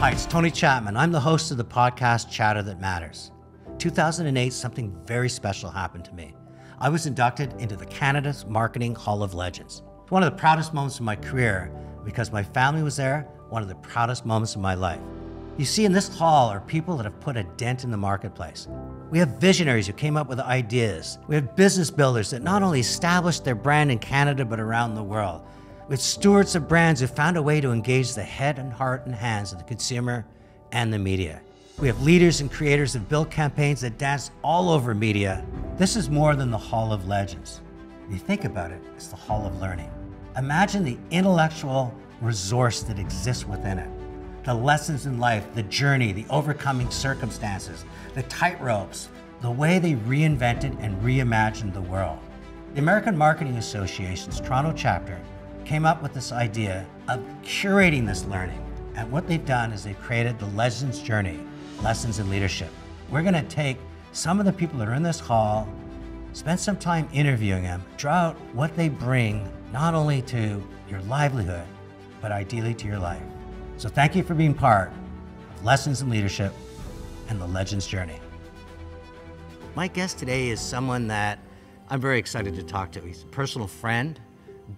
Hi, it's Tony Chapman. I'm the host of the podcast Chatter That Matters. 2008, something very special happened to me. I was inducted into the Canada's Marketing Hall of Legends. It's one of the proudest moments of my career because my family was there, one of the proudest moments of my life. You see, in this hall are people that have put a dent in the marketplace. We have visionaries who came up with ideas. We have business builders that not only established their brand in Canada but around the world. Have stewards of brands who found a way to engage the head and heart and hands of the consumer and the media. We have leaders and creators that built campaigns that dance all over media. This is more than the Hall of Legends. If you think about it, it's the Hall of Learning. Imagine the intellectual resource that exists within it the lessons in life, the journey, the overcoming circumstances, the tightropes, the way they reinvented and reimagined the world. The American Marketing Association's Toronto chapter came up with this idea of curating this learning. And what they've done is they've created the Legends Journey, Lessons in Leadership. We're going to take some of the people that are in this hall, spend some time interviewing them, draw out what they bring not only to your livelihood, but ideally to your life. So thank you for being part of Lessons in Leadership and the Legends Journey. My guest today is someone that I'm very excited to talk to. He's a personal friend,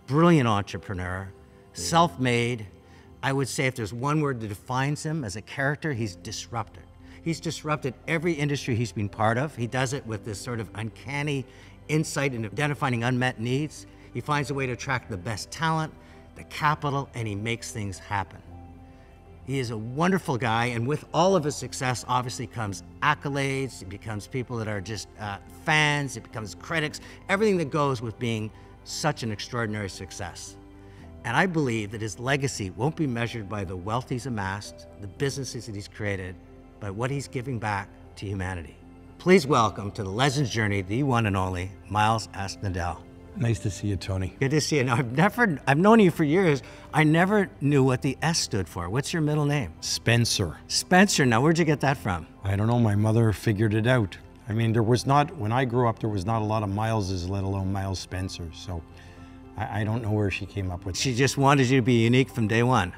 brilliant entrepreneur, self made. I would say if there's one word that defines him as a character, he's disrupted. He's disrupted every industry he's been part of. He does it with this sort of uncanny insight in identifying unmet needs. He finds a way to attract the best talent, the capital, and he makes things happen. He is a wonderful guy, and with all of his success, obviously comes accolades. It becomes people that are just uh, fans. It becomes critics. Everything that goes with being such an extraordinary success. And I believe that his legacy won't be measured by the wealth he's amassed, the businesses that he's created, but what he's giving back to humanity. Please welcome to the Legends Journey, the one and only Miles S. Nadal. Nice to see you, Tony. Good to see you. Now, I've never, I've known you for years. I never knew what the S stood for. What's your middle name? Spencer. Spencer. Now, where'd you get that from? I don't know. My mother figured it out. I mean, there was not, when I grew up, there was not a lot of Myleses, let alone Miles Spencer. So I, I don't know where she came up with She just wanted you to be unique from day one.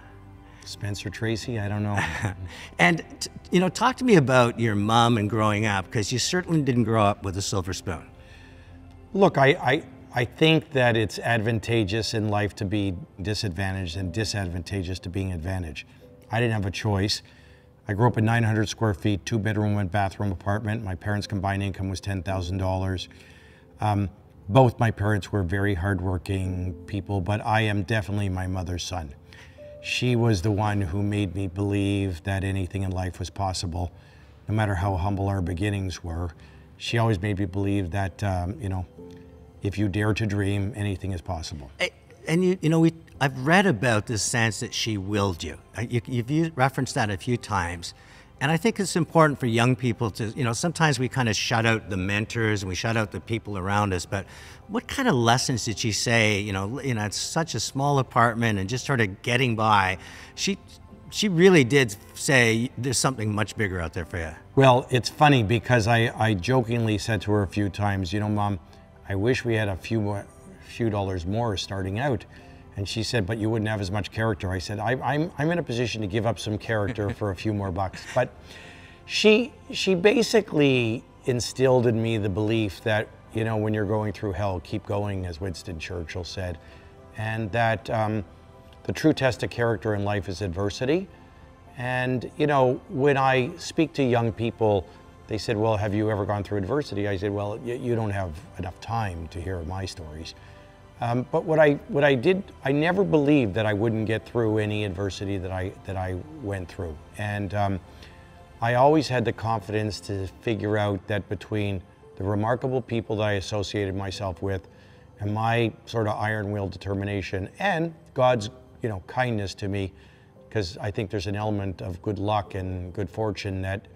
Spencer Tracy, I don't know. and, t- you know, talk to me about your mom and growing up, because you certainly didn't grow up with a silver spoon. Look, I, I, I think that it's advantageous in life to be disadvantaged and disadvantageous to being advantaged. I didn't have a choice. I grew up in 900 square feet, two bedroom and bathroom apartment. My parents' combined income was $10,000. Um, both my parents were very hardworking people, but I am definitely my mother's son. She was the one who made me believe that anything in life was possible, no matter how humble our beginnings were. She always made me believe that, um, you know, if you dare to dream, anything is possible. And you, you know, we, I've read about this sense that she willed you. Uh, you you've referenced that a few times. And I think it's important for young people to, you know, sometimes we kind of shut out the mentors and we shut out the people around us. But what kind of lessons did she say, you know, you know, it's such a small apartment and just sort of getting by? She, she really did say there's something much bigger out there for you. Well, it's funny because I, I jokingly said to her a few times, you know, mom, I wish we had a few more, few dollars more starting out. And she said, but you wouldn't have as much character. I said, I, am I'm, I'm in a position to give up some character for a few more bucks. But she, she basically instilled in me the belief that, you know, when you're going through hell, keep going, as Winston Churchill said. And that um, the true test of character in life is adversity. And, you know, when I speak to young people, they said, well, have you ever gone through adversity? I said, well, you don't have enough time to hear my stories. Um, but what I, what I did, I never believed that I wouldn't get through any adversity that I, that I went through. And um, I always had the confidence to figure out that between the remarkable people that I associated myself with and my sort of iron will determination and God's, you know, kindness to me, because I think there's an element of good luck and good fortune that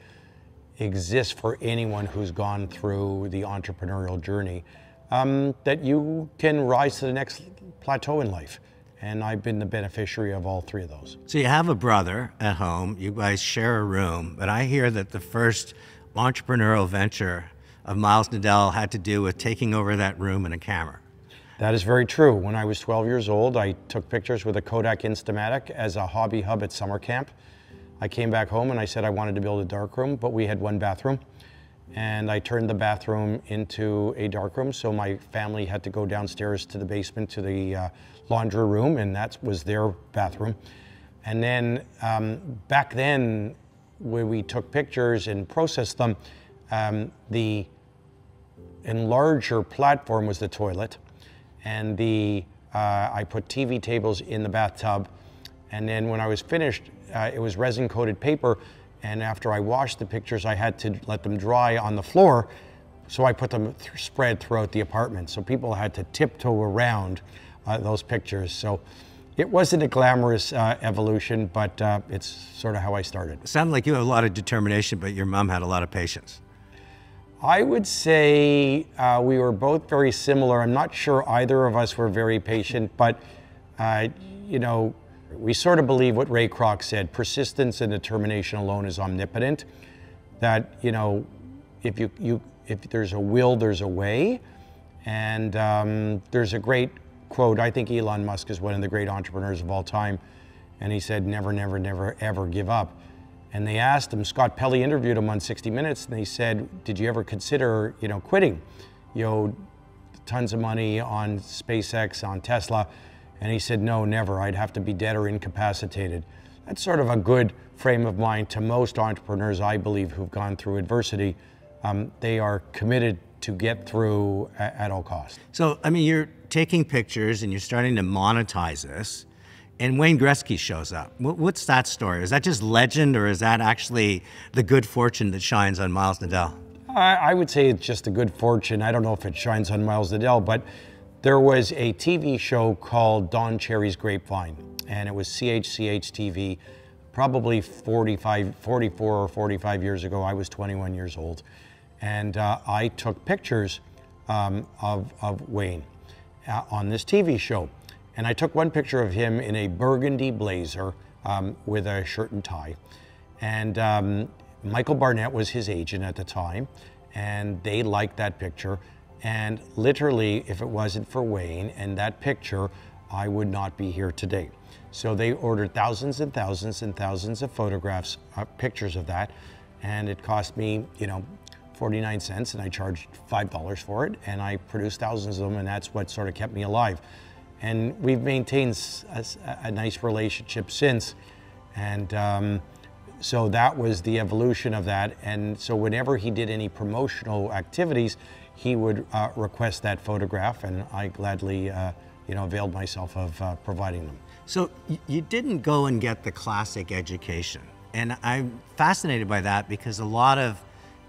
exists for anyone who's gone through the entrepreneurial journey, um, that you can rise to the next plateau in life. And I've been the beneficiary of all three of those. So you have a brother at home, you guys share a room, but I hear that the first entrepreneurial venture of Miles Nadal had to do with taking over that room and a camera. That is very true. When I was 12 years old, I took pictures with a Kodak Instamatic as a hobby hub at summer camp. I came back home and I said I wanted to build a darkroom, but we had one bathroom. And I turned the bathroom into a darkroom, so my family had to go downstairs to the basement to the uh, laundry room, and that was their bathroom. And then um, back then, when we took pictures and processed them, um, the enlarger platform was the toilet, and the uh, I put TV tables in the bathtub, and then when I was finished, uh, it was resin coated paper, and after I washed the pictures, I had to let them dry on the floor, so I put them th spread throughout the apartment. So people had to tiptoe around uh, those pictures. So it wasn't a glamorous uh, evolution, but uh, it's sort of how I started. It sounded like you had a lot of determination, but your mom had a lot of patience. I would say uh, we were both very similar. I'm not sure either of us were very patient, but uh, you know, we sort of believe what Ray Kroc said: persistence and determination alone is omnipotent. That you know, if you you if there's a will, there's a way, and um, there's a great quote. I think Elon Musk is one of the great entrepreneurs of all time, and he said, "Never, never, never, ever give up." And they asked him, Scott Pelley interviewed him on 60 Minutes, and they said, Did you ever consider, you know, quitting? You know, tons of money on SpaceX, on Tesla. And he said, No, never. I'd have to be dead or incapacitated. That's sort of a good frame of mind to most entrepreneurs, I believe, who've gone through adversity. Um, they are committed to get through at, at all costs. So, I mean, you're taking pictures and you're starting to monetize this and Wayne Gretzky shows up. What's that story? Is that just legend, or is that actually the good fortune that shines on Miles Nadal? I would say it's just a good fortune. I don't know if it shines on Miles Nadal, but there was a TV show called Don Cherry's Grapevine, and it was CHCH TV, probably 45, 44 or 45 years ago. I was 21 years old, and uh, I took pictures um, of, of Wayne uh, on this TV show. And I took one picture of him in a burgundy blazer um, with a shirt and tie. And um, Michael Barnett was his agent at the time, and they liked that picture. And literally, if it wasn't for Wayne and that picture, I would not be here today. So they ordered thousands and thousands and thousands of photographs, uh, pictures of that, and it cost me, you know, 49 cents, and I charged $5 for it, and I produced thousands of them, and that's what sort of kept me alive. And we've maintained a, a nice relationship since. And um, so that was the evolution of that. And so whenever he did any promotional activities, he would uh, request that photograph, and I gladly, uh, you know, availed myself of uh, providing them. So you didn't go and get the classic education, and I'm fascinated by that because a lot of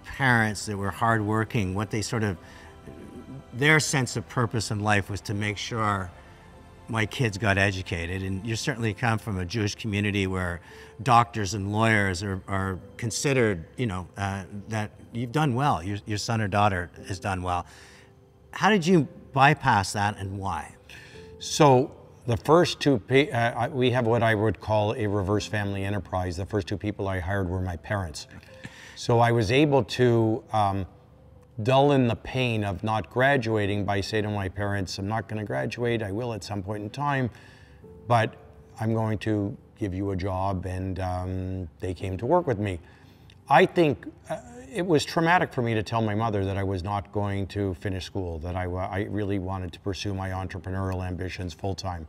parents that were hardworking, what they sort of, their sense of purpose in life was to make sure my kids got educated. And you certainly come from a Jewish community where doctors and lawyers are, are considered, you know, uh, that you've done well. Your, your son or daughter has done well. How did you bypass that and why? So the first two, uh, we have what I would call a reverse family enterprise. The first two people I hired were my parents. So I was able to um, dullen the pain of not graduating by saying to my parents, I'm not going to graduate, I will at some point in time, but I'm going to give you a job, and um, they came to work with me. I think uh, it was traumatic for me to tell my mother that I was not going to finish school, that I, I really wanted to pursue my entrepreneurial ambitions full time.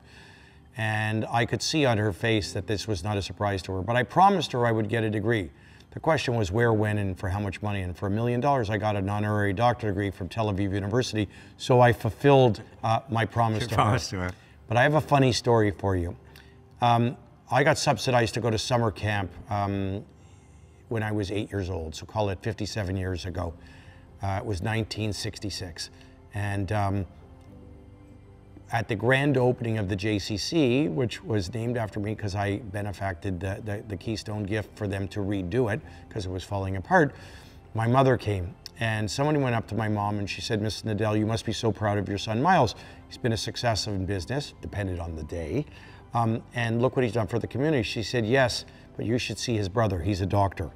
And I could see on her face that this was not a surprise to her, but I promised her I would get a degree. The question was where, when, and for how much money. And for a million dollars, I got an honorary doctorate degree from Tel Aviv University. So I fulfilled uh, my promise, to, promise her. to her. But I have a funny story for you. Um, I got subsidized to go to summer camp um, when I was eight years old, so call it 57 years ago. Uh, it was 1966. And um, at the grand opening of the JCC, which was named after me because I benefacted the, the, the, Keystone gift for them to redo it because it was falling apart, my mother came. And someone went up to my mom and she said, Mrs. Nadal, you must be so proud of your son Miles. He's been a success in business, depended on the day. Um, and look what he's done for the community. She said, Yes, but you should see his brother. He's a doctor.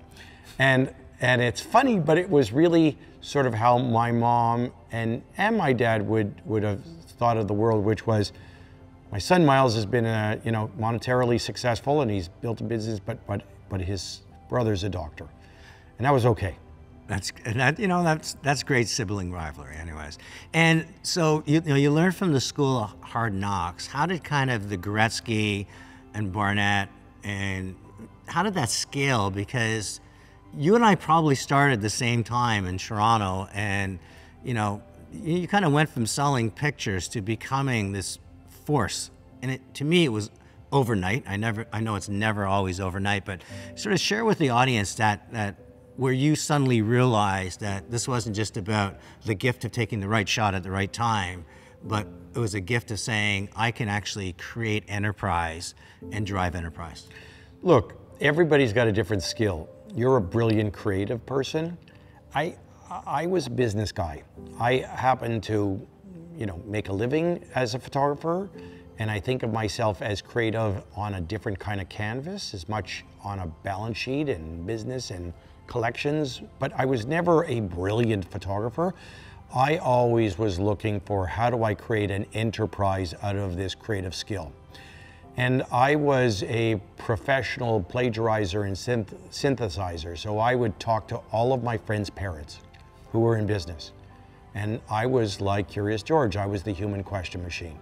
And and it's funny, but it was really sort of how my mom and, and my dad would, would have thought of the world, which was My son Miles has been, uh, you know, monetarily successful and he's built a business, but but but his brother's a doctor, and that was okay. That's and that you know that's that's great sibling rivalry, anyways. And so you, you know you learn from the school of hard knocks. How did kind of the Gretzky and Barnett and how did that scale? Because you and I probably started the same time in Toronto, and you know you, kind of went from selling pictures to becoming this force. And it, to me, it was overnight. I never, I know it's never always overnight, but sort of share with the audience that that where you suddenly realized that this wasn't just about the gift of taking the right shot at the right time, but it was a gift of saying I can actually create enterprise and drive enterprise. Look, everybody's got a different skill. You're a brilliant creative person. I I was a business guy. I happen to you know, make a living as a photographer. And I think of myself as creative on a different kind of canvas, as much on a balance sheet and business and collections. But I was never a brilliant photographer. I always was looking for how do I create an enterprise out of this creative skill. And I was a professional plagiarizer and synth synthesizer. So I would talk to all of my friends' parents who were in business. And I was like Curious George, I was the human question machine.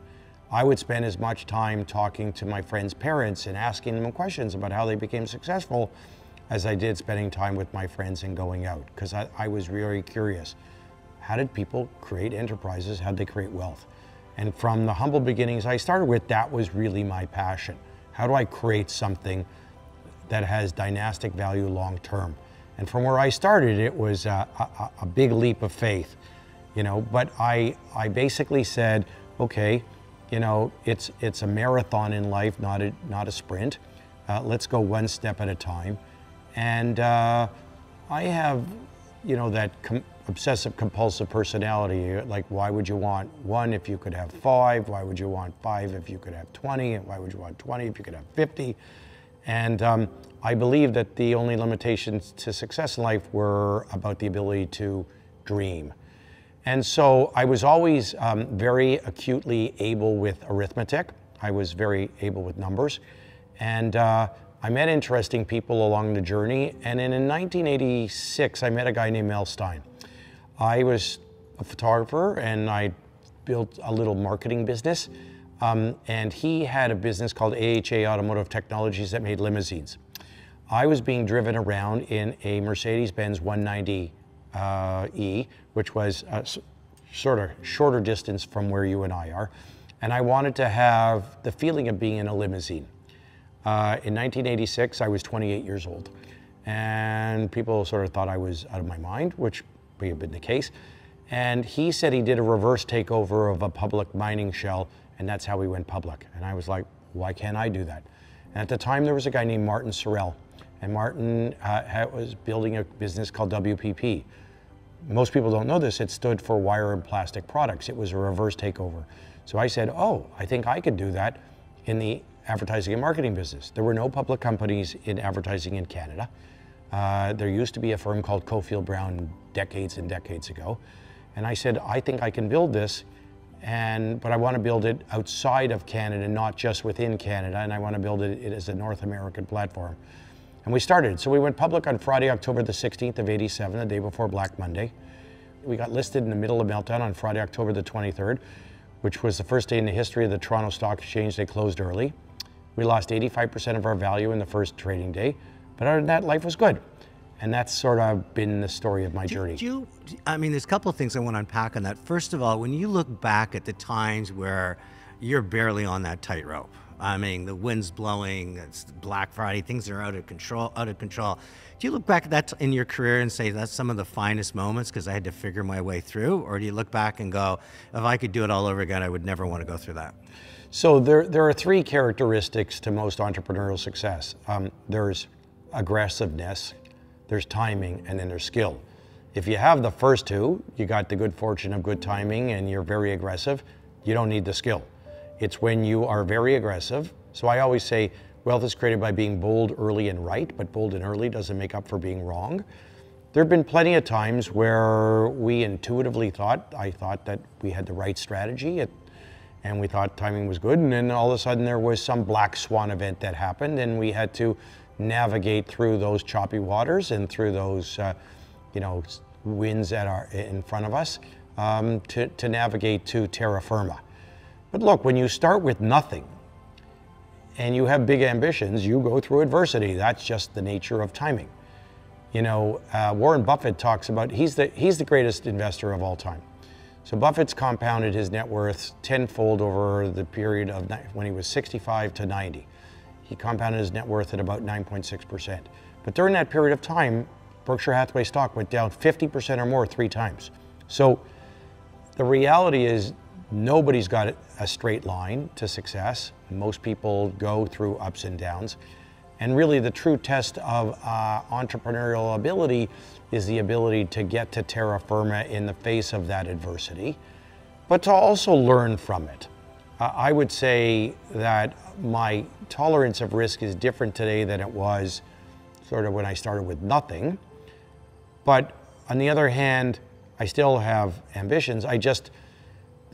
I would spend as much time talking to my friends' parents and asking them questions about how they became successful as I did spending time with my friends and going out, because I, I, was really curious. How did people create enterprises? How did they create wealth? And from the humble beginnings I started with, that was really my passion. How do I create something that has dynastic value long term? And from where I started, it was a, a, a big leap of faith you know, but I, I basically said, okay, you know, it's, it's a marathon in life, not a, not a sprint. Uh, let's go one step at a time. And uh, I have, you know, that com- obsessive compulsive personality. Like, why would you want one if you could have five? Why would you want five if you could have 20? And why would you want 20 if you could have 50? And um, I believe that the only limitations to success in life were about the ability to dream. And so I was always um, very acutely able with arithmetic. I was very able with numbers. And uh, I met interesting people along the journey. And in, in 1986, I met a guy named Mel Stein. I was a photographer and I built a little marketing business. Um, and he had a business called AHA Automotive Technologies that made limousines. I was being driven around in a Mercedes Benz 190 uh, E, which was a sort of shorter distance from where you and I are. And I wanted to have the feeling of being in a limousine. Uh, in 1986, I was 28 years old. And people sort of thought I was out of my mind, which may have been the case. And he said he did a reverse takeover of a public mining shell, and that's how we went public. And I was like, why can't I do that? And at the time, there was a guy named Martin Sorrell. And Martin uh, was building a business called WPP, most people don't know this, it stood for wire and plastic products. It was a reverse takeover. So I said, oh, I think I could do that in the advertising and marketing business. There were no public companies in advertising in Canada. Uh, there used to be a firm called Cockfield Brown decades and decades ago. And I said, I think I can build this, and but I want to build it outside of Canada, not just within Canada, and I want to build it, it as a North American platform. And we started. So we went public on Friday, October the 16th of 87, the day before Black Monday. We got listed in the middle of meltdown on Friday, October the 23rd, which was the first day in the history of the Toronto Stock Exchange they closed early. We lost 85% of our value in the first trading day, but other than that, life was good. And that's sort of been the story of my do, journey. Do you, I mean, there's a couple of things I want to unpack on that. First of all, when you look back at the times where you're barely on that tightrope, I mean, the wind's blowing. It's Black Friday. Things are out of control. Out of control. Do you look back at that in your career and say that's some of the finest moments because I had to figure my way through, or do you look back and go, if I could do it all over again, I would never want to go through that? So there, there are three characteristics to most entrepreneurial success. Um, there's aggressiveness, there's timing, and then there's skill. If you have the first two, you got the good fortune of good timing and you're very aggressive, you don't need the skill. It's when you are very aggressive. So I always say wealth is created by being bold early and right, but bold and early doesn't make up for being wrong. There have been plenty of times where we intuitively thought, I thought that we had the right strategy. And we thought timing was good. And then all of a sudden there was some black swan event that happened, and we had to navigate through those choppy waters and through those, uh, you know, winds that are in front of us um, to, to navigate to terra firma. But look, when you start with nothing and you have big ambitions, you go through adversity. That's just the nature of timing. You know, uh, Warren Buffett talks about he's the he's the greatest investor of all time. So Buffett's compounded his net worth tenfold over the period of when he was 65 to 90. He compounded his net worth at about 9.6%. But during that period of time, Berkshire Hathaway stock went down 50% or more three times. So the reality is nobody's got a straight line to success. Most people go through ups and downs. And really the true test of uh, entrepreneurial ability is the ability to get to terra firma in the face of that adversity, but to also learn from it. Uh, I would say that my tolerance of risk is different today than it was sort of when I started with nothing. But on the other hand, I still have ambitions. I just,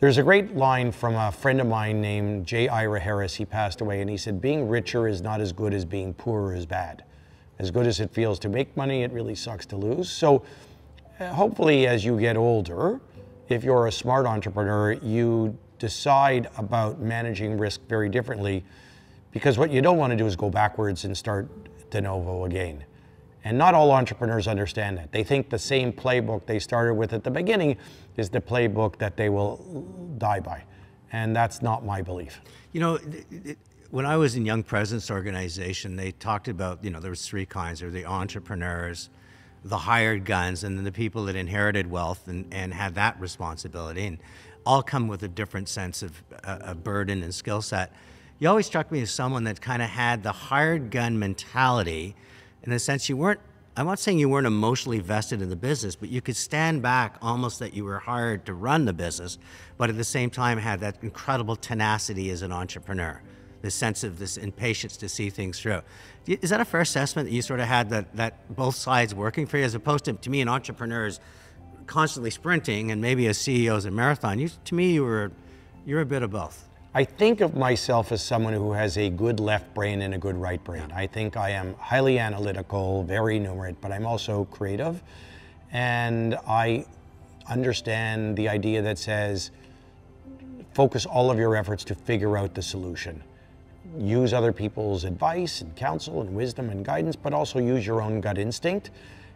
there's a great line from a friend of mine named J. Ira Harris. He passed away, and he said, Being richer is not as good as being poorer is bad. As good as it feels to make money, it really sucks to lose. So, uh, hopefully, as you get older, if you're a smart entrepreneur, you decide about managing risk very differently because what you don't want to do is go backwards and start de novo again. And not all entrepreneurs understand that. They think the same playbook they started with at the beginning is the playbook that they will die by. And that's not my belief. You know, when I was in Young Presidents Organization, they talked about, you know, there was three kinds. There were the entrepreneurs, the hired guns, and then the people that inherited wealth and, and had that responsibility. And all come with a different sense of uh, a burden and skill set. You always struck me as someone that kind of had the hired gun mentality – in a sense you weren't I'm not saying you weren't emotionally vested in the business, but you could stand back almost that you were hired to run the business, but at the same time had that incredible tenacity as an entrepreneur, the sense of this impatience to see things through. Is that a fair assessment that you sort of had that, that both sides working for you, as opposed to, to me, an entrepreneur is constantly sprinting and maybe a CEO is a marathon? You, to me, you were, you're a bit of both. I think of myself as someone who has a good left brain and a good right brain. I think I am highly analytical, very numerate, but I'm also creative. And I understand the idea that says focus all of your efforts to figure out the solution. Use other people's advice and counsel and wisdom and guidance, but also use your own gut instinct.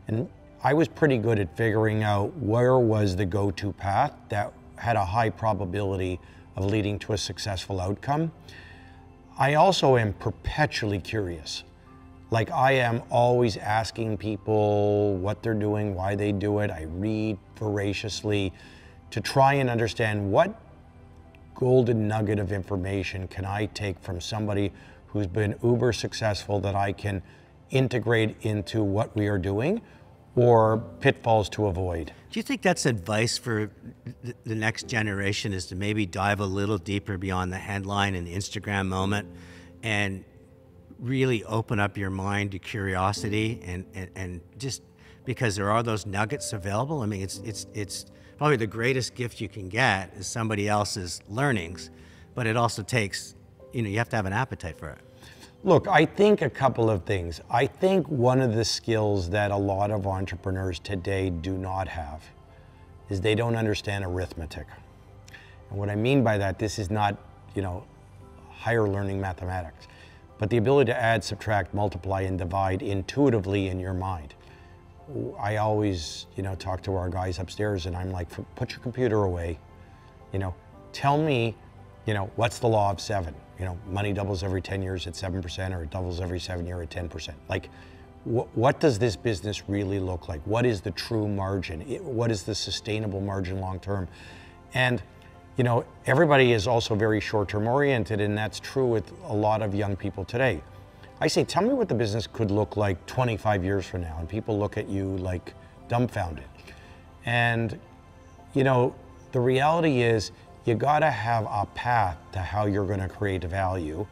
And I was pretty good at figuring out where was the go-to path that had a high probability of leading to a successful outcome. I also am perpetually curious. Like I am always asking people what they're doing, why they do it. I read voraciously to try and understand what golden nugget of information can I take from somebody who's been uber successful that I can integrate into what we are doing or pitfalls to avoid. Do you think that's advice for the next generation is to maybe dive a little deeper beyond the headline and the Instagram moment and really open up your mind to curiosity and, and, and just because there are those nuggets available. I mean, it's, it's, it's probably the greatest gift you can get is somebody else's learnings, but it also takes, you know, you have to have an appetite for it. Look, I think a couple of things. I think one of the skills that a lot of entrepreneurs today do not have is they don't understand arithmetic. And what I mean by that, this is not, you know, higher learning mathematics, but the ability to add, subtract, multiply, and divide intuitively in your mind. I always, you know, talk to our guys upstairs and I'm like, put your computer away, you know, tell me, you know, what's the law of seven? You know, money doubles every 10 years at 7% or it doubles every seven year at 10%. Like, wh what does this business really look like? What is the true margin? It, what is the sustainable margin long term? And, you know, everybody is also very short term oriented, and that's true with a lot of young people today. I say, tell me what the business could look like 25 years from now, and people look at you like dumbfounded. And, you know, the reality is, you got to have a path to how you're to create value.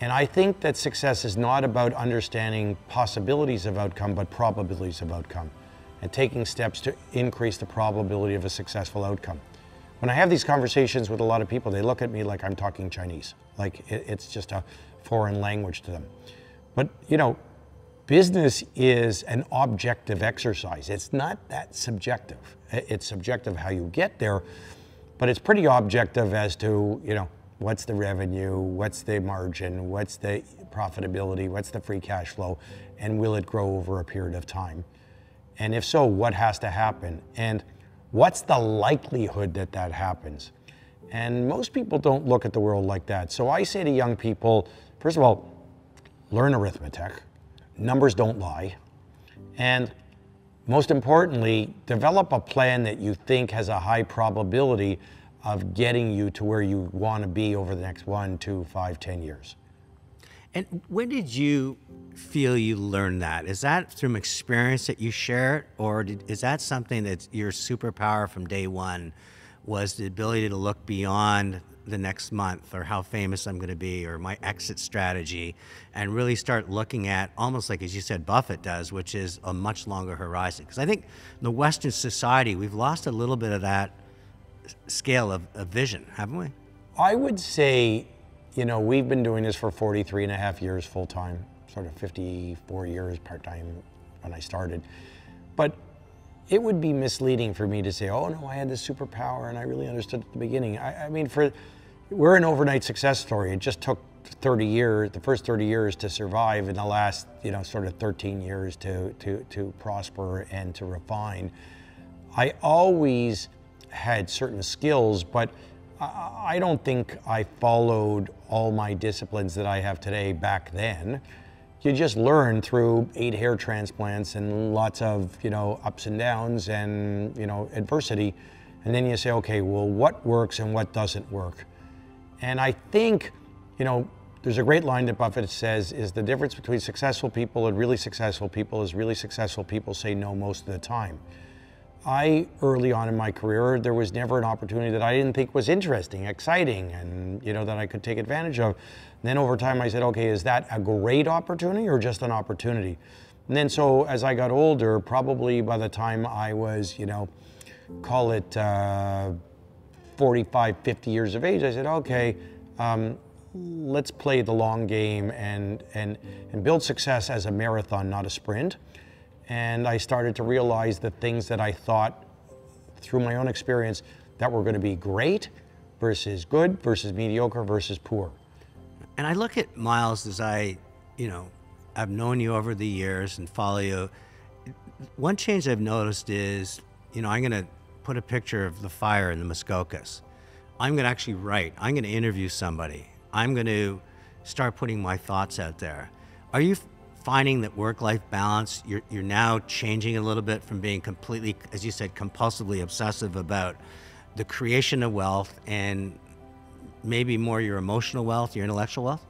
And I think that success is not about understanding possibilities of outcome, but probabilities of outcome, and taking steps to increase the probability of a successful outcome. when I have these conversations with a lot of people, they look at me like I'm talking Chinese, like it's just a foreign language to them. But you know, business is an objective exercise. It's not that subjective. It's subjective how you get there, but it's pretty objective as to you know what's the revenue, what's the margin, what's the profitability, what's the free cash flow, and will it grow over a period of time? And if so, what has to happen? And what's the likelihood that that happens? And most people don't look at the world like that. So I say to young people, first of all, learn arithmetic. Numbers don't lie. And most importantly, develop a plan that you think has a high probability of getting you to where you want to be over the next one, two, five, ten years. And when did you feel you learned that? Is that from experience that you share it, or did, is that something that's your superpower from day one? Was the ability to look beyond the next month, or how famous I'm going to be, or my exit strategy, and really start looking at almost like as you said, Buffett does, which is a much longer horizon. Because I think in the Western society we've lost a little bit of that scale of, of vision, haven't we? I would say you know, we've been doing this for 43 and a half years full time, sort of 54 years part time when I started. But it would be misleading for me to say, oh no, I had this superpower and I really understood at the beginning. I, I mean, for we're an overnight success story. It just took 30 years, the first 30 years to survive, and the last, you know, sort of 13 years to to to prosper and to refine. I always had certain skills, but I don't think I followed all my disciplines that I have today back then. You just learn through eight hair transplants and lots of, you know, ups and downs and, you know, adversity. And then you say, okay, well, what works and what doesn't work? And I think, you know, there's a great line that Buffett says is the difference between successful people and really successful people is really successful people say no most of the time. I, early on in my career, there was never an opportunity that I didn't think was interesting, exciting, and you know that I could take advantage of. And then over time, I said, okay, is that a great opportunity or just an opportunity? And then so as I got older, probably by the time I was, you know, call it uh, 45, 50 years of age, I said, okay, um, let's play the long game and, and, and build success as a marathon, not a sprint and I started to realize the things that I thought through my own experience that were going to be great versus good versus mediocre versus poor. And I look at Miles as I, you know, I've known you over the years and follow you. One change I've noticed is, you know, I'm going to put a picture of the fire in the Muskokas. I'm going to actually write. I'm going to interview somebody. I'm going to start putting my thoughts out there. Are you finding that work-life balance, you're, you're now changing a little bit from being completely, as you said, compulsively obsessive about the creation of wealth and maybe more your emotional wealth, your intellectual wealth?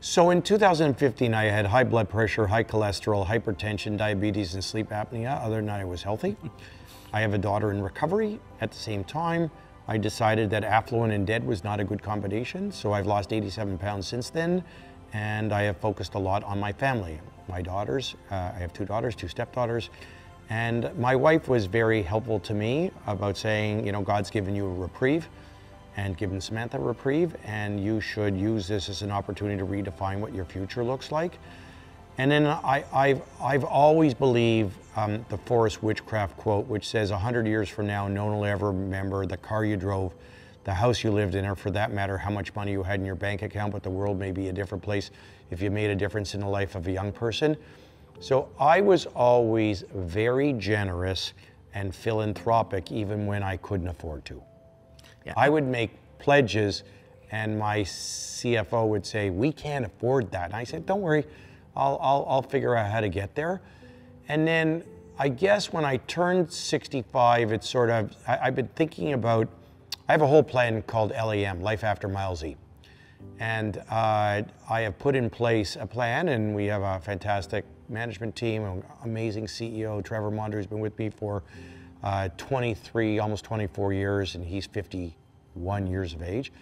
So in 2015, I had high blood pressure, high cholesterol, hypertension, diabetes, and sleep apnea. Other than that, I was healthy. I have a daughter in recovery. At the same time, I decided that affluent and dead was not a good combination, so I've lost 87 pounds since then and I have focused a lot on my family. My daughters, uh, I have two daughters, two stepdaughters, and my wife was very helpful to me about saying, you know, God's given you a reprieve and given Samantha a reprieve, and you should use this as an opportunity to redefine what your future looks like. And then I, have I've always believed um, the Forest Witcraft quote, which says, 100 years from now, no one will ever remember the car you drove the house you lived in, or for that matter, how much money you had in your bank account, but the world may be a different place if you made a difference in the life of a young person. So I was always very generous and philanthropic even when I couldn't afford to. Yeah. I would make pledges and my CFO would say, we can't afford that. And I said, don't worry, I'll, I'll, I'll figure out how to get there. And then I guess when I turned 65, it's sort of, I, have been thinking about I have a whole plan called LAM, Life After Milesy. And uh, I have put in place a plan, and we have a fantastic management team, an amazing CEO. Trevor Maunder, who's been with me for uh, 23, almost 24 years, and he's 51 years of age.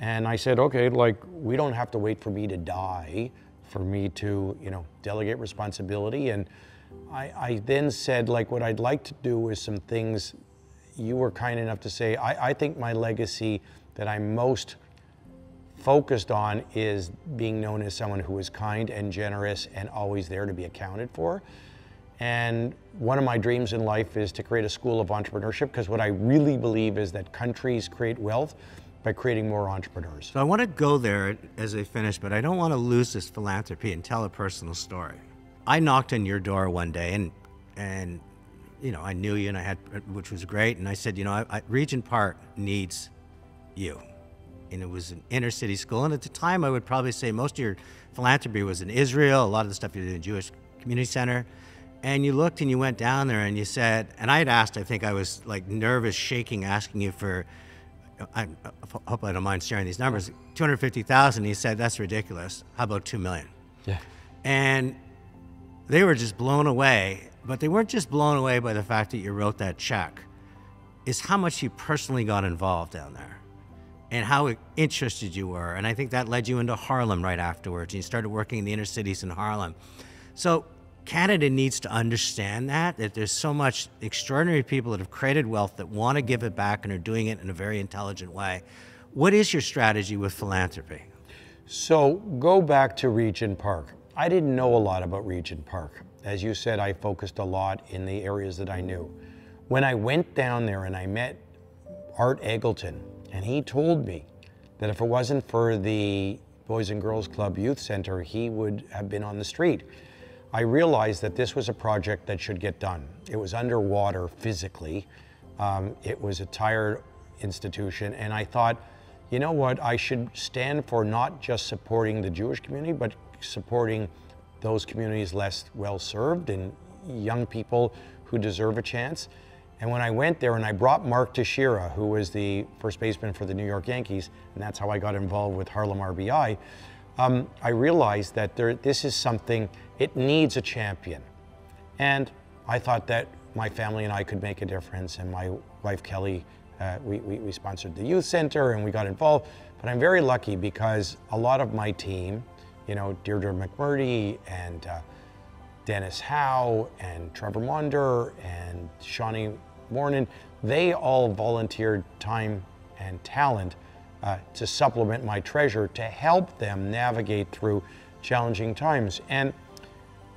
And I said, okay, like, we don't have to wait for me to die for me to, you know, delegate responsibility. And I, I then said, like, what I'd like to do is some things you were kind enough to say, I, I think my legacy that I'm most focused on is being known as someone who is kind and generous and always there to be accounted for. And one of my dreams in life is to create a school of entrepreneurship because what I really believe is that countries create wealth by creating more entrepreneurs. So I want to go there as I finish, but I don't want to lose this philanthropy and tell a personal story. I knocked on your door one day and and you know, I knew you and I had which was great and I said, you know, I, I, Regent Park needs you and it was an inner city school. And at the time, I would probably say most of your philanthropy was in Israel, a lot of the stuff you did in Jewish Community Center. And you looked and you went down there and you said, and I had asked, I think I was like nervous, shaking, asking you for, I, uh, hope I don't mind sharing these numbers, 250,000. He said, that's ridiculous. How about 2 million? Yeah. And they were just blown away, but they weren't just blown away by the fact that you wrote that check, is how much you personally got involved down there and how interested you were. And I think that led you into Harlem right afterwards. And you started working in the inner cities in Harlem. So Canada needs to understand that, that there's so much extraordinary people that have created wealth that want to give it back and are doing it in a very intelligent way. What is your strategy with philanthropy? So go back to Regent Park. I didn't know a lot about Regent Park. As you said, I focused a lot in the areas that I knew. When I went down there and I met Art Eggleton, and he told me that if it wasn't for the Boys and Girls Club Youth Center, he would have been on the street. I realized that this was a project that should get done. It was underwater physically. Um, it was a tired institution. And I thought, you know what, I should stand for not just supporting the Jewish community, but supporting those communities less well served and young people who deserve a chance. And when I went there and I brought Mark Teixeira, who was the first baseman for the New York Yankees, and that's how I got involved with Harlem RBI, um, I realized that there, this is something, it needs a champion. And I thought that my family and I could make a difference, and my wife Kelly, uh, we, we, we sponsored the youth center and we got involved. But I'm very lucky because a lot of my team, you know, Deirdre McMurdy and uh, Dennis Howe and Trevor Maunder and Shawnee Mornin, they all volunteered time and talent uh, to supplement my treasure to help them navigate through challenging times. And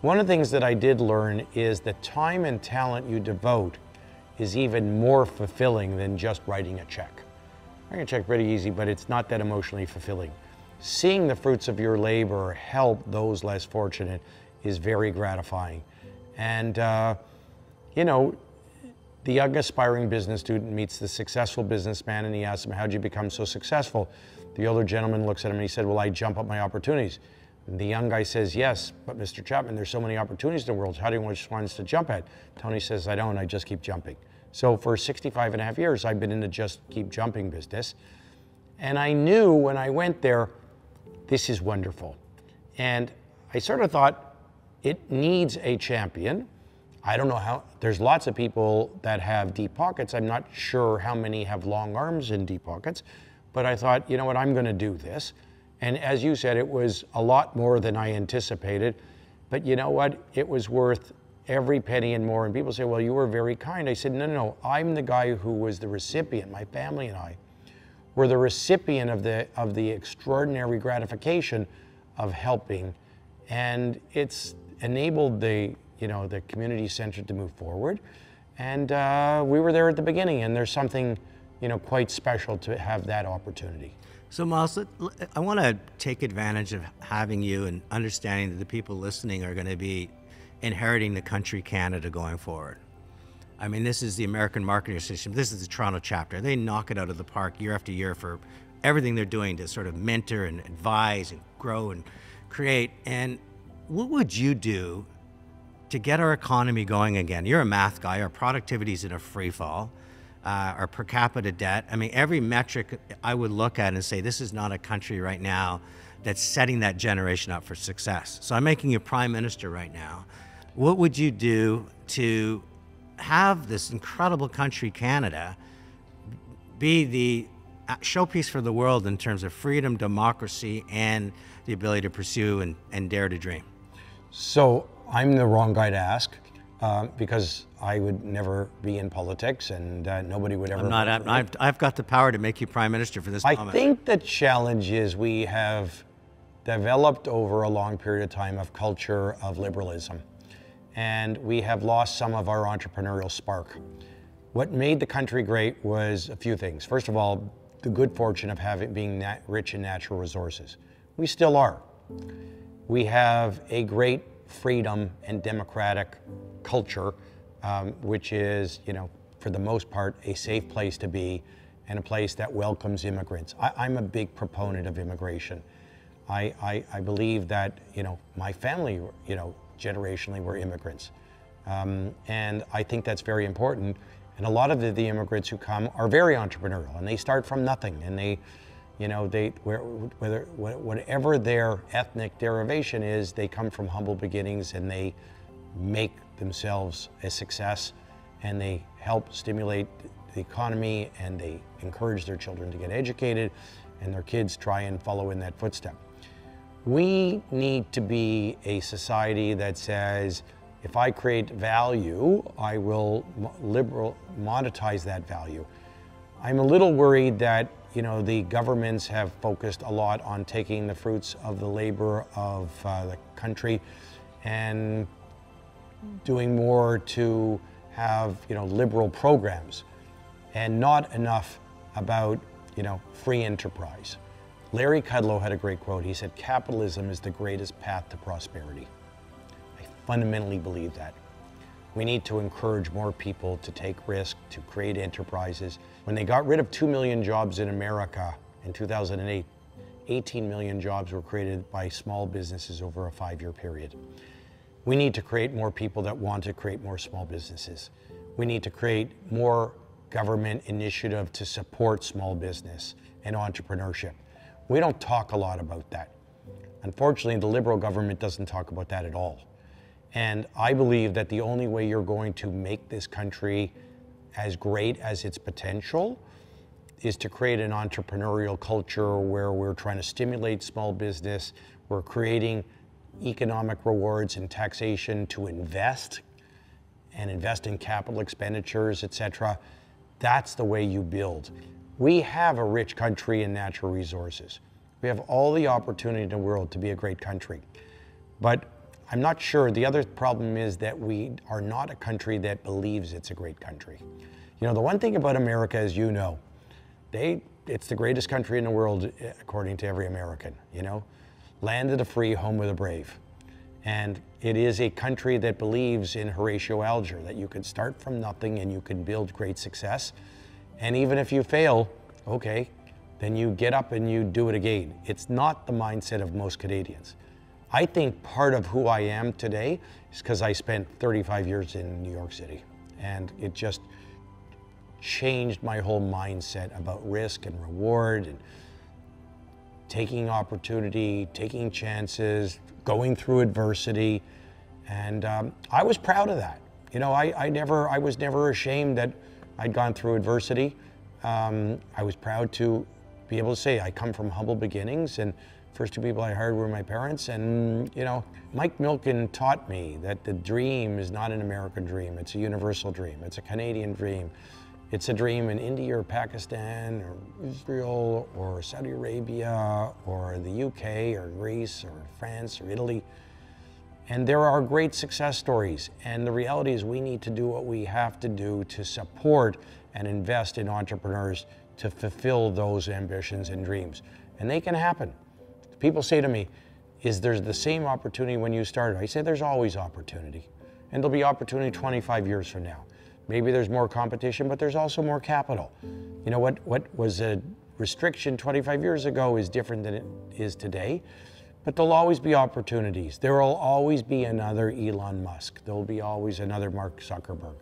one of the things that I did learn is that time and talent you devote is even more fulfilling than just writing a check. Writing a check pretty easy, but it's not that emotionally fulfilling. Seeing the fruits of your labor help those less fortunate is very gratifying. And, uh, you know, the young aspiring business student meets the successful businessman and he asks him, How'd you become so successful? The older gentleman looks at him and he said, Well, I jump up my opportunities. And the young guy says, Yes, but Mr. Chapman, there's so many opportunities in the world. How do you know which ones to jump at? Tony says, I don't, I just keep jumping. So for 65 and a half years, I've been in the just keep jumping business. And I knew when I went there, this is wonderful. And I sort of thought, it needs a champion. I don't know how, there's lots of people that have deep pockets. I'm not sure how many have long arms and deep pockets, but I thought, you know what, I'm going to do this. And as you said, it was a lot more than I anticipated. But you know what? It was worth every penny and more. And people say, well, you were very kind. I said, no, no, no. I'm the guy who was the recipient. My family and I were the recipient of the, of the extraordinary gratification of helping. And it's enabled the you know, the community center to move forward. And uh, we were there at the beginning, and there's something, you know, quite special to have that opportunity. So, Miles, I want to take advantage of having you and understanding that the people listening are going to be inheriting the country Canada going forward. I mean, this is the American Marketing Association. This is the Toronto chapter. They knock it out of the park year after year for everything they're doing to sort of mentor and advise and grow and create. And what would you do to get our economy going again. You're a math guy. Our productivity is in a free fall. Uh, our per capita debt. I mean, every metric I would look at and say, this is not a country right now that's setting that generation up for success. So I'm making you prime minister right now. What would you do to have this incredible country, Canada, be the uh, showpiece for the world in terms of freedom, democracy, and the ability to pursue and, and dare to dream? So I'm the wrong guy to ask. um, because I would never be in politics and uh, nobody would ever. I'm not. I'm, I've, I've got the power to make you prime minister for this I moment. think the challenge is we have developed over a long period of time of culture of liberalism, and we have lost some of our entrepreneurial spark. What made the country great was a few things. First of all, the good fortune of having being rich in natural resources. We still are. We have a great freedom and democratic culture, um, which is, you know, for the most part, a safe place to be and a place that welcomes immigrants. I, I'm a big proponent of immigration. I, I, I believe that, you know, my family, you know, generationally were immigrants. Um, and I think that's very important. And a lot of the, the immigrants who come are very entrepreneurial and they start from nothing and they, you know, they, where, whether, whatever their ethnic derivation is, they come from humble beginnings and they make themselves a success and they help stimulate the economy and they encourage their children to get educated and their kids try and follow in that footstep. We need to be a society that says, if I create value, I will liberal monetize that value. I'm a little worried that you know the governments have focused a lot on taking the fruits of the labor of uh, the country and doing more to have you know liberal programs and not enough about you know free enterprise. Larry Kudlow had a great quote. He said, "Capitalism is the greatest path to prosperity." I fundamentally believe that. We need to encourage more people to take risk, to create enterprises. When they got rid of 2 million jobs in America in 2008, 18 million jobs were created by small businesses over a five year period. We need to create more people that want to create more small businesses. We need to create more government initiative to support small business and entrepreneurship. We don't talk a lot about that. Unfortunately, the Liberal government doesn't talk about that at all. And I believe that the only way you're going to make this country as great as its potential is to create an entrepreneurial culture where we're trying to stimulate small business, we're creating economic rewards and taxation to invest and invest in capital expenditures, etc. That's the way you build. We have a rich country in natural resources. We have all the opportunity in the world to be a great country. But I'm not sure. The other problem is that we are not a country that believes it's a great country. You know, the one thing about America, as you know, they it's the greatest country in the world eh, according to every American, you know. Land of the free, home of the brave. And it is a country that believes in Horatio Alger, that you can start from nothing and you can build great success. And even if you fail, okay, then you get up and you do it again. It's not the mindset of most Canadians. I think part of who I am today is because I spent 35 years in New York City. And it just changed my whole mindset about risk and reward and taking opportunity, taking chances, going through adversity. And um, I was proud of that. You know, I, I, never, I was never ashamed that I'd gone through adversity. Um, I was proud to be able to say I come from humble beginnings and First two people I hired were my parents, and you know, Mike Milken taught me that the dream is not an American dream, it's a universal dream, it's a Canadian dream. It's a dream in India or Pakistan or Israel or Saudi Arabia or the UK or Greece or France or Italy. And there are great success stories. And the reality is, we need to do what we have to do to support and invest in entrepreneurs to fulfill those ambitions and dreams. And they can happen. People say to me, is there the same opportunity when you started? I say there's always opportunity. And there'll be opportunity 25 years from now. Maybe there's more competition, but there's also more capital. You know, what, what was a restriction 25 years ago is different than it is today. But there'll always be opportunities. There will always be another Elon Musk. There'll be always another Mark Zuckerberg.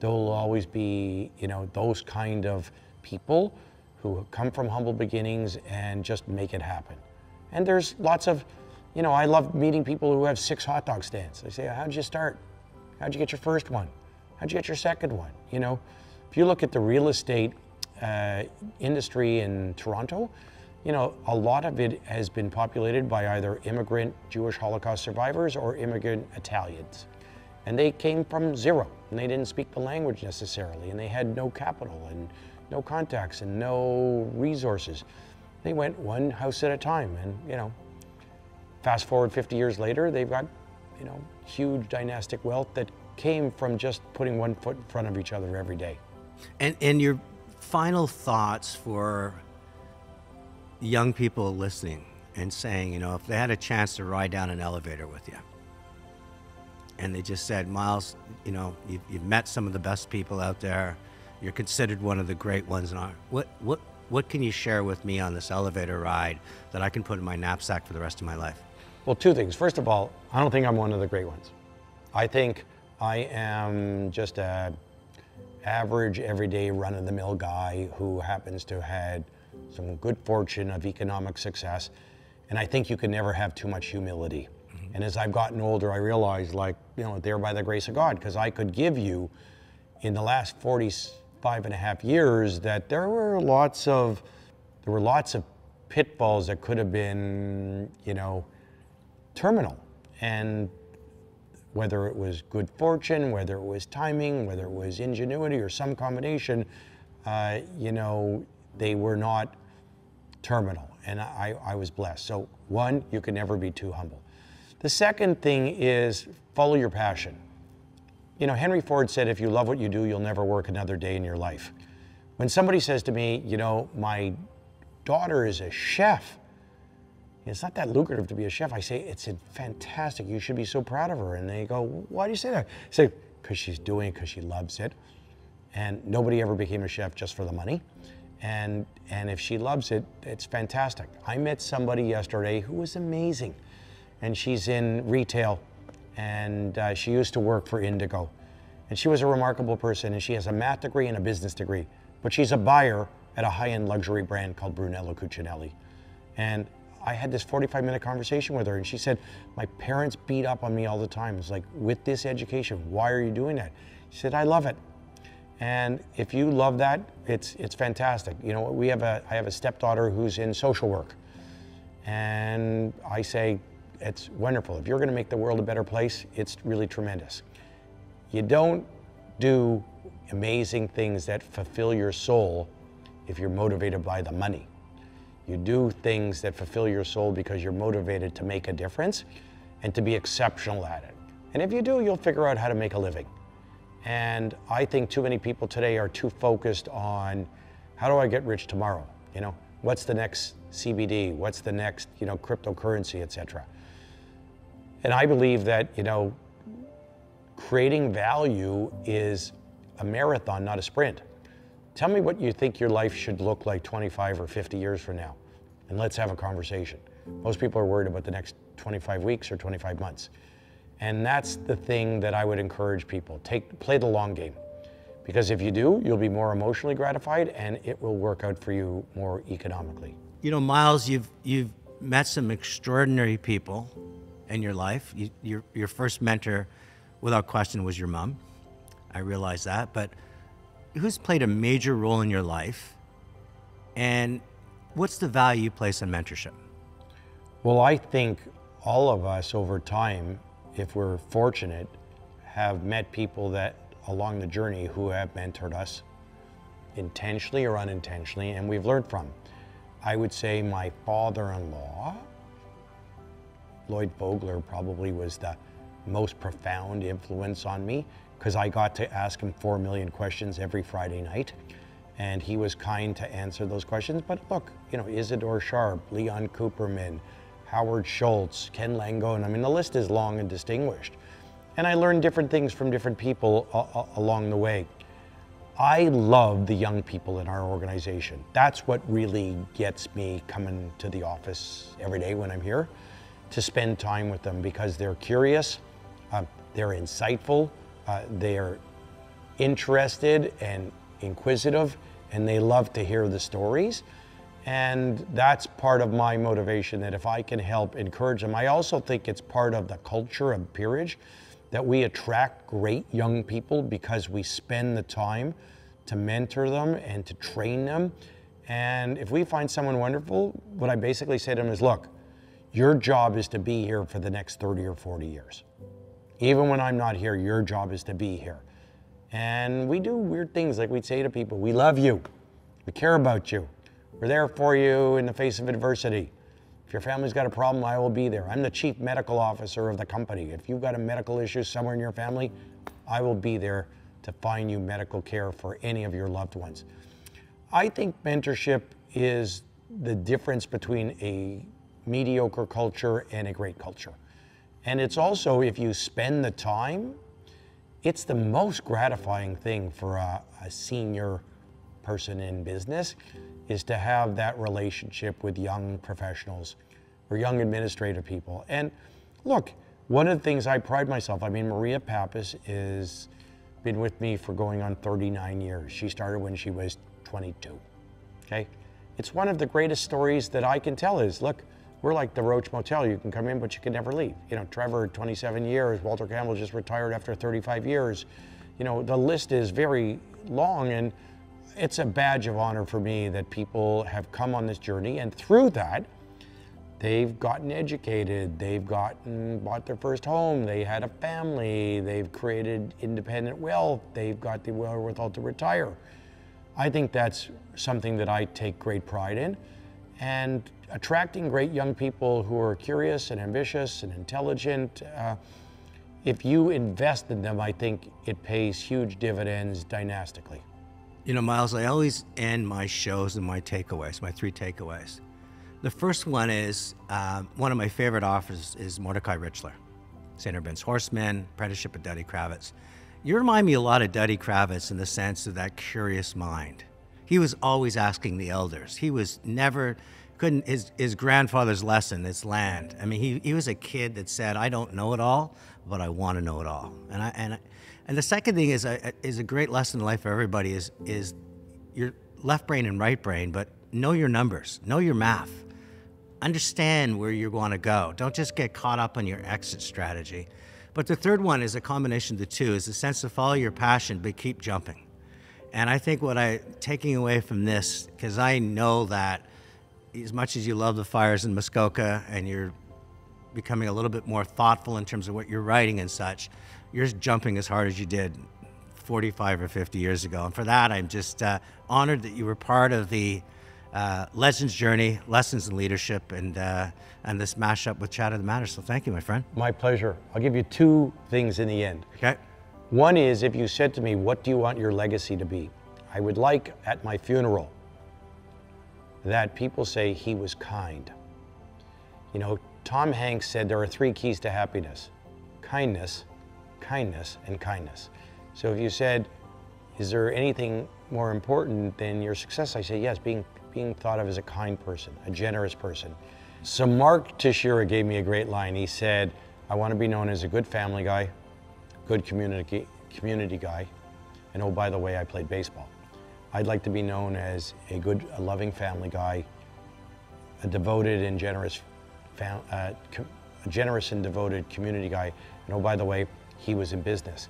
There'll always be, you know, those kind of people who come from humble beginnings and just make it happen. And there's lots of, you know, I love meeting people who have six hot dog stands. I say, how'd you start? How'd you get your first one? How'd you get your second one? You know, if you look at the real estate uh, industry in Toronto, you know, a lot of it has been populated by either immigrant Jewish Holocaust survivors or immigrant Italians. And they came from zero and they didn't speak the language necessarily and they had no capital and no contacts and no resources. They went one house at a time and, you know, fast forward 50 years later, they've got, you know, huge dynastic wealth that came from just putting one foot in front of each other every day. And, and your final thoughts for young people listening and saying, you know, if they had a chance to ride down an elevator with you, and they just said, Miles, you know, you've, you've met some of the best people out there. You're considered one of the great ones. And what, what, what can you share with me on this elevator ride that I can put in my knapsack for the rest of my life? Well, two things. First of all, I don't think I'm one of the great ones. I think I am just a average, everyday, run-of-the-mill guy who happens to have had some good fortune of economic success. And I think you can never have too much humility. Mm-hmm. And as I've gotten older, I realized, like, you know, there by the grace of God, because I could give you in the last 45 and a half years that there were lots of, there were lots of pitfalls that could have been, you know, terminal. And whether it was good fortune, whether it was timing, whether it was ingenuity or some combination, uh, you know, they were not terminal. And I, I was blessed. So, one, you can never be too humble. The second thing is follow your passion. You know, Henry Ford said, if you love what you do, you'll never work another day in your life. When somebody says to me, you know, my daughter is a chef, it's not that lucrative to be a chef. I say, it's fantastic. You should be so proud of her. And they go, why do you say that? I say, because she's doing it because she loves it. And nobody ever became a chef just for the money. And, and if she loves it, it's fantastic. I met somebody yesterday who was amazing. And she's in retail. And uh, she used to work for Indigo. And she was a remarkable person. And she has a math degree and a business degree. But she's a buyer at a high-end luxury brand called Brunello Cucinelli. And I had this 45 minute conversation with her and she said, my parents beat up on me all the time. It's like, with this education, why are you doing that? She said, I love it. And if you love that, it's, it's fantastic. You know, we have a, I have a stepdaughter who's in social work. And I say, it's wonderful. If you're gonna make the world a better place, it's really tremendous. You don't do amazing things that fulfill your soul if you're motivated by the money. You do things that fulfill your soul because you're motivated to make a difference and to be exceptional at it. And if you do, you'll figure out how to make a living. And I think too many people today are too focused on how do I get rich tomorrow? You know, what's the next CBD? What's the next, you know, cryptocurrency, etc. And I believe that, you know, creating value is a marathon, not a sprint. Tell me what you think your life should look like 25 or 50 years from now, and let's have a conversation. Most people are worried about the next 25 weeks or 25 months. And that's the thing that I would encourage people. Take play the long game. Because if you do, you'll be more emotionally gratified and it will work out for you more economically. You know, Miles, you've you've met some extraordinary people in your life. You, your your first mentor, without question, was your mom. I realize that, but who's played a major role in your life and what's the value you place on mentorship? Well, I think all of us over time, if we're fortunate, have met people that along the journey who have mentored us intentionally or unintentionally, and we've learned from. I would say my father-in-law, Lloyd Vogler, probably was the most profound influence on me because I got to ask him four million questions every Friday night. And he was kind to answer those questions. But look, you know, Isadore Sharp, Leon Cooperman, Howard Schultz, Ken Langone, I mean, the list is long and distinguished. And I learned different things from different people along the way. I love the young people in our organization. That's what really gets me coming to the office every day when I'm here, to spend time with them because they're curious, uh, they're insightful, uh, they're interested and inquisitive, and they love to hear the stories. And that's part of my motivation that if I can help encourage them, I also think it's part of the culture of Peerage that we attract great young people because we spend the time to mentor them and to train them. And if we find someone wonderful, what I basically say to them is look, your job is to be here for the next 30 or 40 years Even when I'm not here, your job is to be here. And we do weird things like we'd say to people, we love you, we care about you, we're there for you in the face of adversity. If your family's got a problem, I will be there. I'm the chief medical officer of the company. If you've got a medical issue somewhere in your family, I will be there to find you medical care for any of your loved ones. I think mentorship is the difference between a mediocre culture and a great culture. And it's also, if you spend the time, it's the most gratifying thing for a, a senior person in business is to have that relationship with young professionals or young administrative people. And look, one of the things I pride myself, I mean, Maria Pappas is been with me for going on 39 years. She started when she was 22, okay? It's one of the greatest stories that I can tell is, look, we're like the Roach Motel. You can come in, but you can never leave. You know, Trevor, 27 years. Walter Campbell just retired after 35 years. You know, the list is very long, and it's a badge of honor for me that people have come on this journey, and through that, they've gotten educated, they've gotten bought their first home, they had a family, they've created independent wealth, they've got the wherewithal to retire. I think that's something that I take great pride in. And attracting great young people who are curious and ambitious and intelligent, uh, if you invest in them, I think it pays huge dividends dynastically. You know, Miles, I always end my shows and my takeaways, my three takeaways. The first one is uh, one of my favorite authors is Mordecai Richler, St. Urbain's Horseman, Apprenticeship of Duddy Kravitz. You remind me a lot of Duddy Kravitz in the sense of that curious mind. He was always asking the elders. He was never couldn't his his grandfather's lesson, his land. I mean, he, he was a kid that said, "I don't know it all, but I want to know it all." And I and and the second thing is a is a great lesson in life for everybody is is your left brain and right brain, but know your numbers, know your math, understand where you're going to go. Don't just get caught up on your exit strategy. But the third one is a combination of the two: is the sense to follow your passion, but keep jumping. And I think what I taking away from this, because I know that as much as you love the fires in Muskoka and you're becoming a little bit more thoughtful in terms of what you're writing and such, you're jumping as hard as you did 45 or 50 years ago. And for that, I'm just uh, honored that you were part of the uh, Legends Journey, Lessons in Leadership, and, uh, and this mashup with Chatter That Matters. So thank you, my friend. My pleasure. I'll give you two things in the end. Okay. One is if you said to me, What do you want your legacy to be? I would like at my funeral that people say he was kind. You know, Tom Hanks said there are three keys to happiness kindness, kindness, and kindness. So if you said, Is there anything more important than your success? I say, Yes, being, being thought of as a kind person, a generous person. So Mark Teixeira gave me a great line. He said, I want to be known as a good family guy, good community, community guy, and oh, by the way, I played baseball. I'd like to be known as a good, a loving family guy, a devoted and generous, uh, generous and devoted community guy. And oh, by the way, he was in business.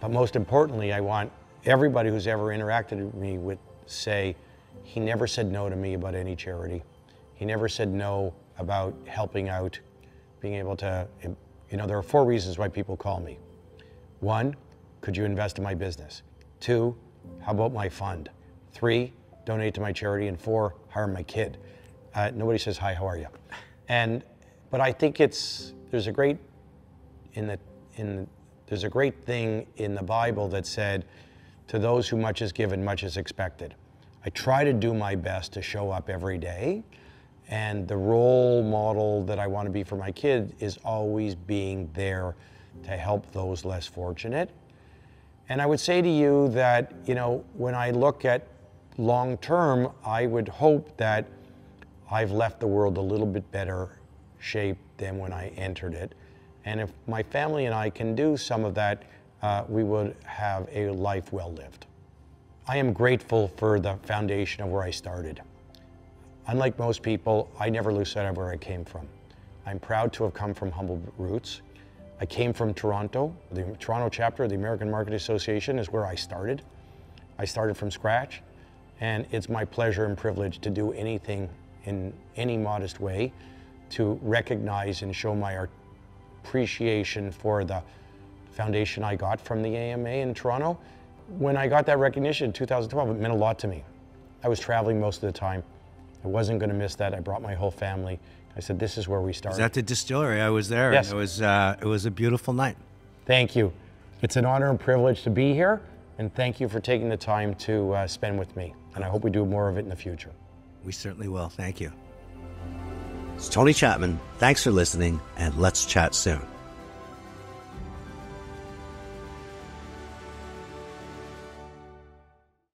But most importantly, I want everybody who's ever interacted with me would say, he never said no to me about any charity. He never said no about helping out, being able to, you know, there are four reasons why people call me. One, could you invest in my business? Two, how about my fund? Three, donate to my charity. And four, hire my kid. Uh, nobody says, hi, how are you? And, but I think it's, there's a great, in the, in, there's a great thing in the Bible that said, to those who much is given, much is expected. I try to do my best to show up every day. And the role model that I want to be for my kid is always being there to help those less fortunate. And I would say to you that, you know, when I look at long term, I would hope that I've left the world a little bit better shape than when I entered it. And if my family and I can do some of that, uh, we would have a life well lived. I am grateful for the foundation of where I started. Unlike most people, I never lose sight of where I came from. I'm proud to have come from humble roots. I came from Toronto. The Toronto chapter of the American Market Association is where I started. I started from scratch, and it's my pleasure and privilege to do anything in any modest way to recognize and show my appreciation for the foundation I got from the AMA in Toronto. When I got that recognition in 2012, it meant a lot to me. I was traveling most of the time. I wasn't going to miss that. I brought my whole family. I said, "This is where we start." Was at the distillery? I was there. Yes. It was uh, it was a beautiful night. Thank you. It's an honor and privilege to be here, and thank you for taking the time to uh, spend with me. And I hope we do more of it in the future. We certainly will. Thank you. It's Tony Chapman. Thanks for listening, and let's chat soon.